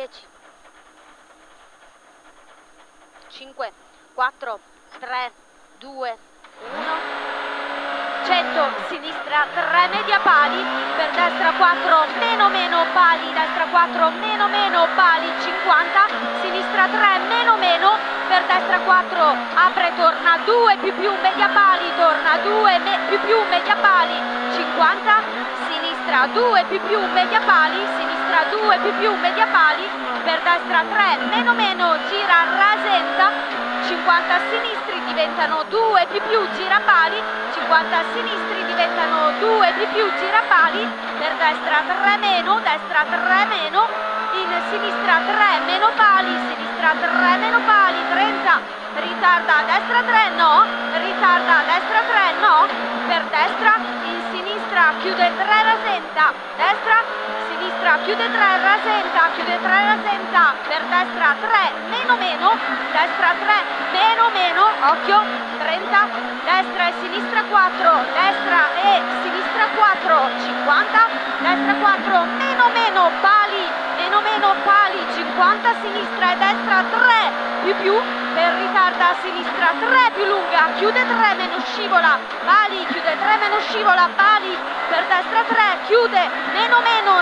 10 5 4 3 2 1 100 sinistra 3 media pali. Per destra 4 meno meno pali. Destra 4 meno meno pali. 50 sinistra 3 meno meno. Per destra 4 apre torna. 2 più più media pali. Torna. 2 me, più più media pali. 50 sinistra 2 più più media pali 2 più più media pali per destra 3 meno meno gira rasenta 50 sinistri diventano 2 più più girapali 50 sinistri diventano 2 più più girapali per destra 3 meno destra 3 meno in sinistra 3 meno pali sinistra 3 meno pali 30 ritarda a destra 3 no ritarda a destra 3 no per destra in sinistra chiude 3 rasenta destra chiude 3, rasenta, chiude 3, rasenta, per destra 3, meno meno, destra 3, meno meno, occhio, 30, destra e sinistra 4, destra e sinistra 4, 50, destra 4, meno meno, pali, meno meno, pali, 50, sinistra e destra 3, più più, per ritarda sinistra 3 più lunga, chiude 3 meno scivola, pali, chiude 3 meno scivola, pali, per destra 3, chiude, meno meno,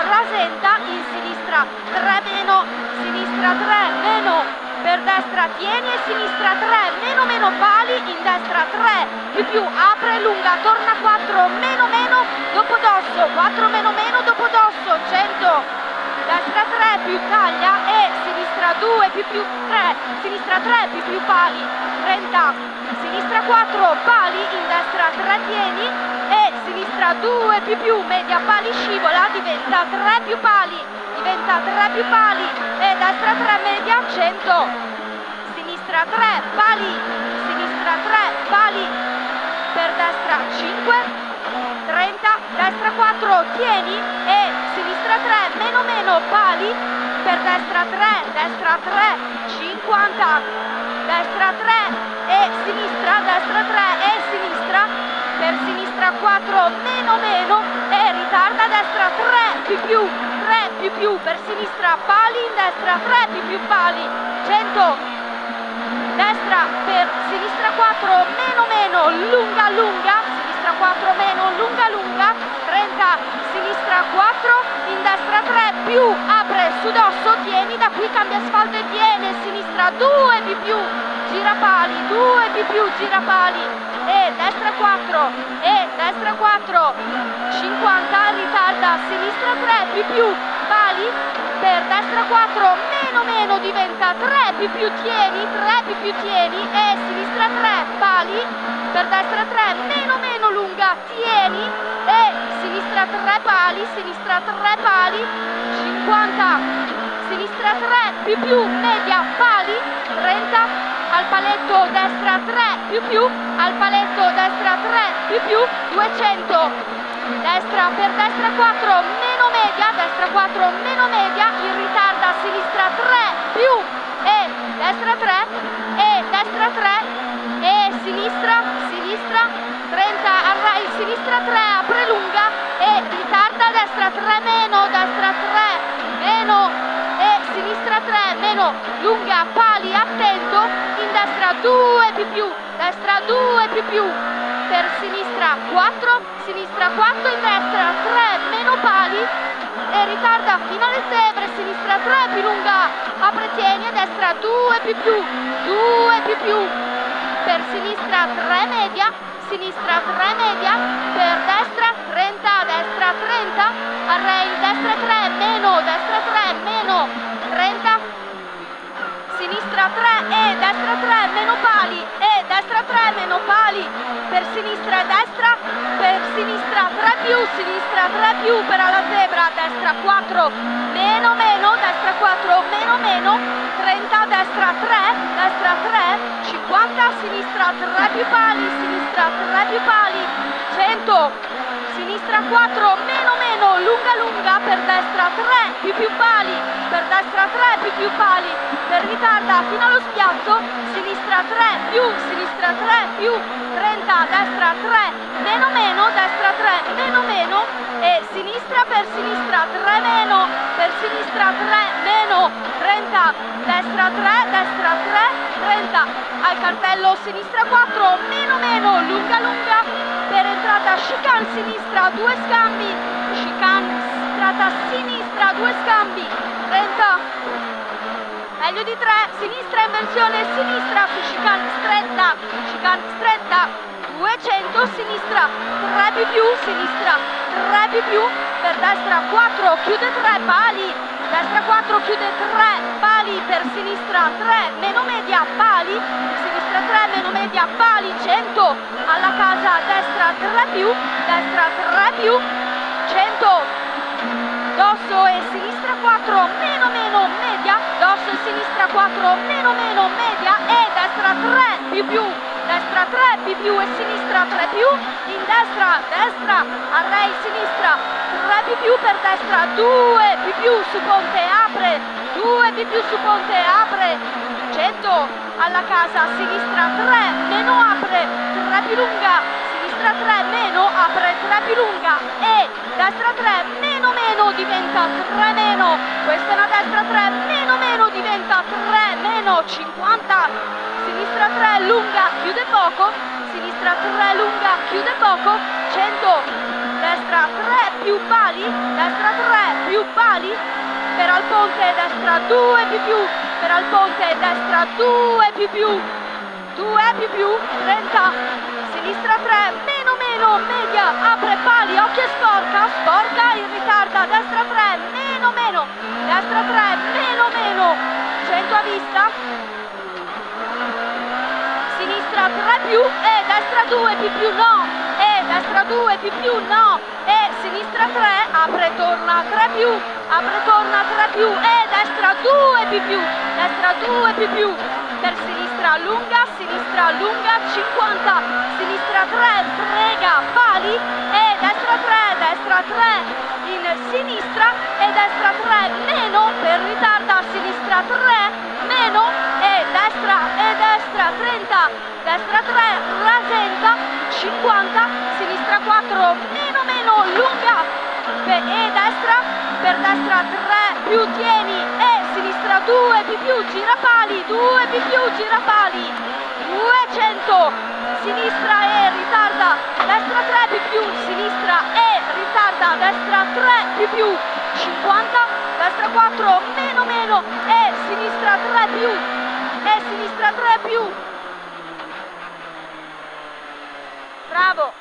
sinistra 3 meno, sinistra 3 meno, per destra tieni e sinistra 3, meno meno pali, in destra 3, più più, apre lunga, torna 4, meno meno, dopo dosso, 4 meno meno, dopo dosso, 100, destra 3 più taglia e sinistra 2 più più 3, sinistra 3 più più pali, 30, sinistra 4 pali, in destra 3 tieni e sinistra 2 più più media pali scivola, diventa 3 più pali, diventa 3 più pali e destra 3 media 100, sinistra 3 pali, sinistra 3 pali, per destra 5, 30, destra 4 tieni e sinistra 3 meno meno pali per destra 3 destra 3 50 destra 3 e sinistra destra 3 e sinistra sinistra 4 meno meno e ritarda destra 3 più più 3 più più per sinistra pali in destra 3 più più pali 100 destra per sinistra 4 meno meno lunga lunga sinistra 4 meno, lunga lunga, 30, sinistra 4, in destra 3, più, apre su dosso, tieni, da qui cambia asfalto e tiene, sinistra 2 più più, gira pali, 2 più più, gira pali, e destra 4, e destra 4, 50, ritarda, sinistra 3 più più, pali, per destra 4, meno meno diventa 3 più più tieni, 3 più più tieni, e sinistra 3, pali, per destra 3, meno meno lunga, tieni. E sinistra 3 pali, sinistra 3 pali, 50, sinistra 3 più più, media pali, 30, al paletto destra 3 più più, al paletto destra 3 più più, 200, destra per destra 4, meno media, destra 4 meno media, in ritarda sinistra 3 più e destra 3 e destra 3 e sinistra, sinistra, 30, arra, il sinistra 3, apre lunga e ritarda, destra 3 meno, destra 3 meno e 3 meno, lunga, pali, attento, in destra 2 più più, destra 2 più più, per sinistra 4, sinistra 4, in destra 3 meno pali e ritarda fino alle zebre, sinistra 3 più lunga, apre tieni a destra 2 più più, 2 più più, per sinistra 3 media, sinistra 3 media, per destra 30, destra 30, sinistra 3 e destra 3 meno pali e destra 3 meno pali. Per sinistra e destra per sinistra 3 più sinistra 3 più per alla zebra destra 4 meno meno destra 4 meno meno 30 destra 3 destra 3 50 sinistra 3 più pali sinistra 3 più pali 100 sinistra 4, meno lunga lunga, per destra 3, più più pali, per destra 3, più più pali, per ritarda fino allo spiazzo, sinistra 3, più, sinistra 3, più, 30, destra 3, meno meno, destra 3, meno meno, e sinistra per sinistra 3 meno, per sinistra 3 meno, 30, destra 3, destra 3, 30, al cartello sinistra 4, meno meno, lunga lunga, per entrata chicane sinistra, due scambi, chicane strata sinistra, due scambi, 30, meglio di 3, sinistra inversione, sinistra su chicane stretta, chicane stretta, 200, sinistra, 3 più più, sinistra, 3 più più, per destra 4, chiude 3, pali, destra 4, chiude 3, pali, per sinistra 3, meno media, pali, sinistra 3, meno media, pali, 100, alla casa, destra 3 più, destra 3 più, 100, dosso e sinistra 4, meno meno, media, dosso e sinistra 4, meno meno, media e destra 3 più più, destra 3 più più e sinistra 3 più, in destra, destra, array sinistra 3 più più per destra, 2 più più su ponte, apre, 2 più più su ponte, apre, 100 alla casa, sinistra 3, meno apre, 3 più lunga, sinistra 3 meno, apre 3 più lunga e destra 3 meno meno diventa 3 meno, questa è una destra 3 meno meno diventa 3 meno 50, sinistra 3 lunga chiude poco, sinistra 3 lunga chiude poco, 100, destra 3 più pali, destra 3 più pali, per al ponte destra 2 più più, per al ponte destra 2 più più, 2 più più, 30, sinistra 3, meno meno, media, apre pali, occhio e sporca, sporca, in ritarda, destra 3, meno meno, destra 3, meno meno, 100 a vista, sinistra 3 più e destra 2 più più no, e destra 2 più più no, e sinistra 3, apre, torna 3 più, apre, torna 3 più, e destra 2 più più, destra 2 più più, per sinistra lunga, sinistra lunga 50, sinistra 3, frega, pali, e destra 3, destra 3, in sinistra, e destra 3, meno, per ritarda, sinistra 3, meno, e destra, e destra 30, destra 3, rasenta, 50, sinistra 4, meno meno, lunga, e destra, per destra 3, più tieni, e sinistra 2, più più, girapali, 2 più più, girapali, 200, sinistra e ritarda, destra 3 più più, sinistra e ritarda, destra 3 più più, 50, destra 4, meno meno, e sinistra 3 più, e sinistra 3 più. Bravo!